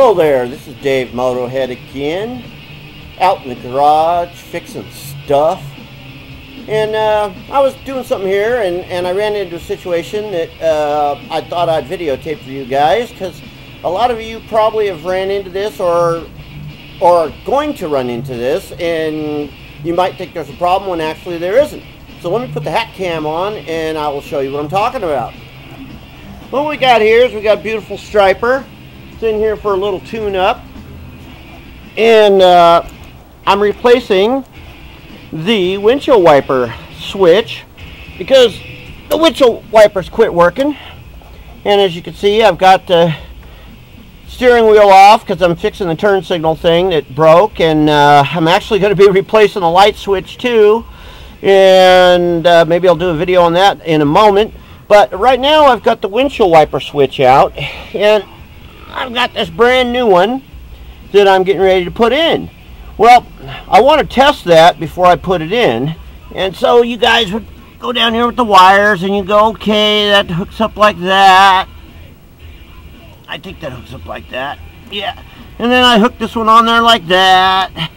Hello there, this is Dave Motohead again, out in the garage fixing stuff. And uh, I was doing something here and, and I ran into a situation that uh, I thought I'd videotape for you guys because a lot of you probably have ran into this or, or going to run into this and you might think there's a problem when actually there isn't. So let me put the hat cam on and I will show you what I'm talking about. What we got here is we got a beautiful striper. It's in here for a little tune-up. And uh, I'm replacing the windshield wiper switch because the windshield wipers quit working. And as you can see, I've got the steering wheel off because I'm fixing the turn signal thing that broke. And uh, I'm actually going to be replacing the light switch too. And uh, maybe I'll do a video on that in a moment. But right now I've got the windshield wiper switch out and I've got this brand new one that I'm getting ready to put in. Well, I want to test that before I put it in. And so you guys would go down here with the wires and you go, okay, that hooks up like that. I think that hooks up like that. Yeah. And then I hook this one on there like that.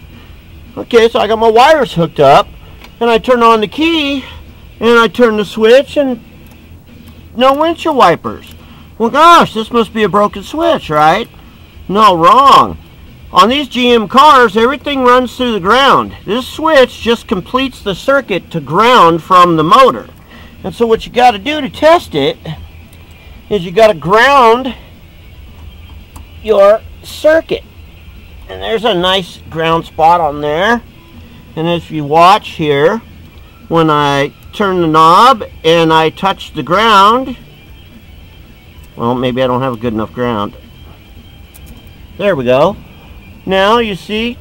Okay, so I got my wires hooked up and I turn on the key and I turn the switch and no windshield wipers. Well, gosh, this must be a broken switch, right? No, wrong. On these GM cars, everything runs through the ground. This switch just completes the circuit to ground from the motor. And so what you got to do to test it is you got to ground your circuit. And there's a nice ground spot on there. And if you watch here, when I turn the knob and I touch the ground, well, maybe I don't have a good enough ground. There we go. Now, you see,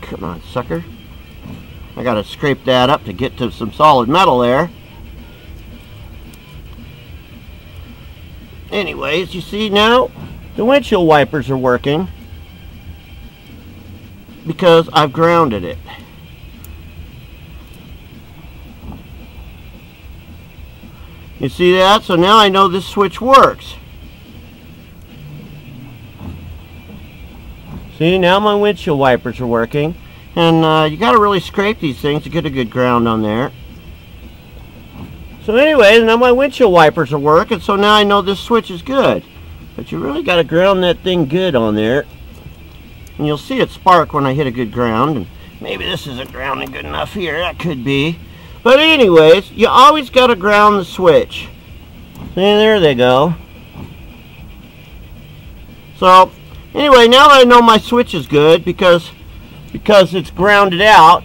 come on, sucker. I got to scrape that up to get to some solid metal there. Anyways, you see now, the windshield wipers are working because I've grounded it. You see that? So now I know this switch works. See, now my windshield wipers are working. And uh, you got to really scrape these things to get a good ground on there. So anyway, now my windshield wipers are working, so now I know this switch is good. But you really got to ground that thing good on there. And you'll see it spark when I hit a good ground. And maybe this isn't grounding good enough here. That could be. But anyways, you always got to ground the switch. See, there they go. So, anyway, now that I know my switch is good because because it's grounded out,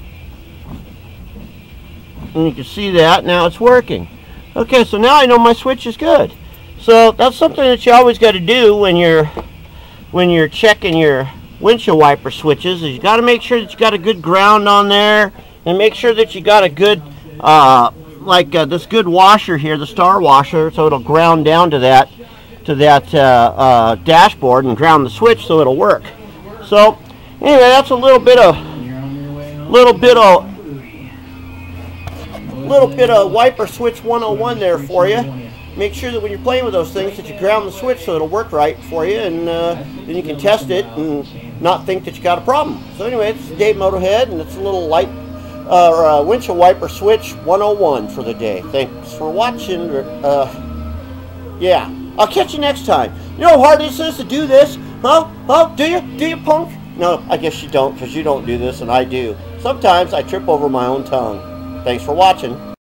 and you can see that, now it's working. Okay, so now I know my switch is good. So that's something that you always got to do when you're when you're checking your windshield wiper switches is you got to make sure that you got a good ground on there and make sure that you got a good uh, like uh, this good washer here, the star washer, so it'll ground down to that to that uh, uh, dashboard and ground the switch so it'll work. So anyway, that's a little bit of little bit of little bit of wiper switch 101 there for you. Make sure that when you're playing with those things that you ground the switch so it'll work right for you and uh, then you can test it and not think that you got a problem. So anyway, it's Dave Motohead and it's a little light uh, uh, windshield wiper switch 101 for the day. Thanks for watching. Uh, yeah, I'll catch you next time. You know how hard this is to do this? Huh? Huh? Do you? Do you, punk? No, I guess you don't because you don't do this and I do. Sometimes I trip over my own tongue. Thanks for watching.